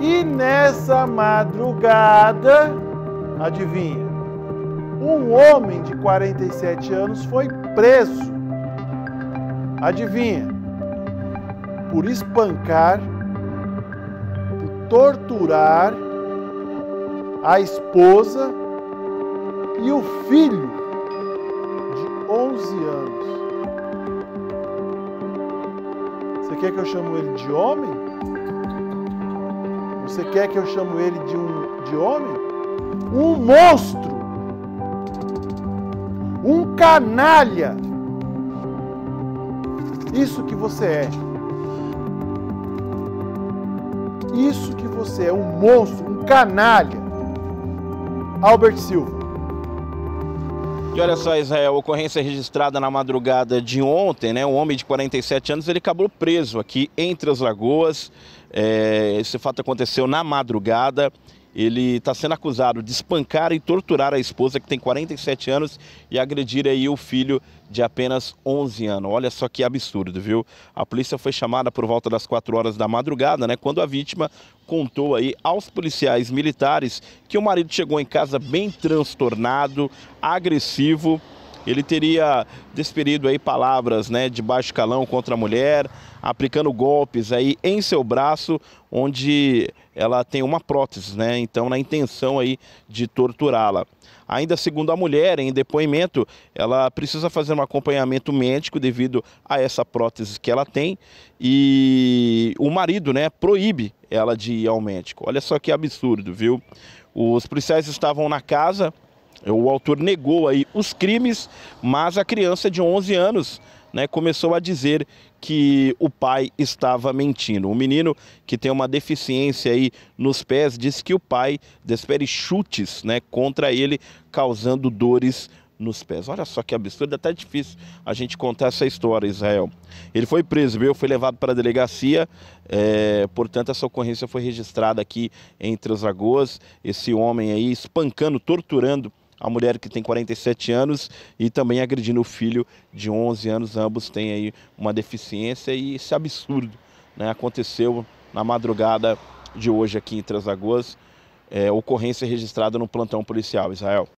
E nessa madrugada, adivinha? Um homem de 47 anos foi preso. Adivinha? Por espancar, por torturar a esposa e o filho de 11 anos. Você quer que eu chame ele de homem? Você quer que eu chame ele de um de homem? Um monstro. Um canalha. Isso que você é. Isso que você é, um monstro, um canalha. Albert Silva. E olha só, Israel, ocorrência registrada na madrugada de ontem, né? Um homem de 47 anos, ele acabou preso aqui entre as lagoas. É, esse fato aconteceu na madrugada. Ele está sendo acusado de espancar e torturar a esposa, que tem 47 anos, e agredir aí o filho de apenas 11 anos. Olha só que absurdo, viu? A polícia foi chamada por volta das 4 horas da madrugada, né? Quando a vítima contou aí aos policiais militares que o marido chegou em casa bem transtornado, agressivo, ele teria despedido aí palavras né, de baixo calão contra a mulher, aplicando golpes aí em seu braço, onde ela tem uma prótese, né? Então, na intenção aí de torturá-la. Ainda segundo a mulher, em depoimento, ela precisa fazer um acompanhamento médico devido a essa prótese que ela tem e o marido, né, proíbe ela de ir ao médico. Olha só que absurdo, viu? Os policiais estavam na casa o autor negou aí os crimes, mas a criança de 11 anos né, começou a dizer que o pai estava mentindo. O menino que tem uma deficiência aí nos pés disse que o pai desfere chutes né, contra ele, causando dores nos pés. Olha só que absurdo, até difícil a gente contar essa história, Israel. Ele foi preso, viu? Foi levado para a delegacia, é, portanto essa ocorrência foi registrada aqui entre as lagoas. Esse homem aí espancando, torturando a mulher que tem 47 anos e também agredindo o filho de 11 anos. Ambos têm aí uma deficiência e esse absurdo né, aconteceu na madrugada de hoje aqui em Três Lagoas. É, ocorrência registrada no plantão policial, Israel.